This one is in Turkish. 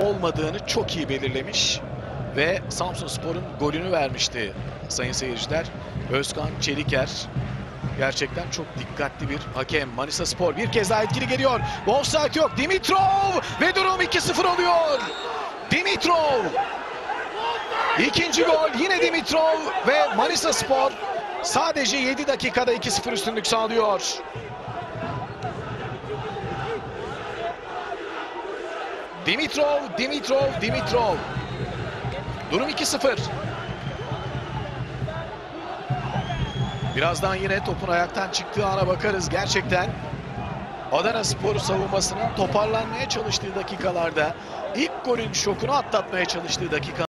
olmadığını çok iyi belirlemiş ve Samsun Spor'un golünü vermişti sayın seyirciler. Özkan Çeliker gerçekten çok dikkatli bir hakem. Manisa Spor bir kez daha etkili geliyor. Offside yok. Dimitrov ve durum 2-0 oluyor. Dimitrov. İkinci gol yine Dimitrov ve Manisa Spor sadece 7 dakikada 2-0 üstünlük sağlıyor. Dimitrov, Dimitrov, Dimitrov. Durum 2-0. Birazdan yine topun ayaktan çıktığı ana bakarız. Gerçekten Adana Sporu savunmasının toparlanmaya çalıştığı dakikalarda ilk golün şokunu atlatmaya çalıştığı dakika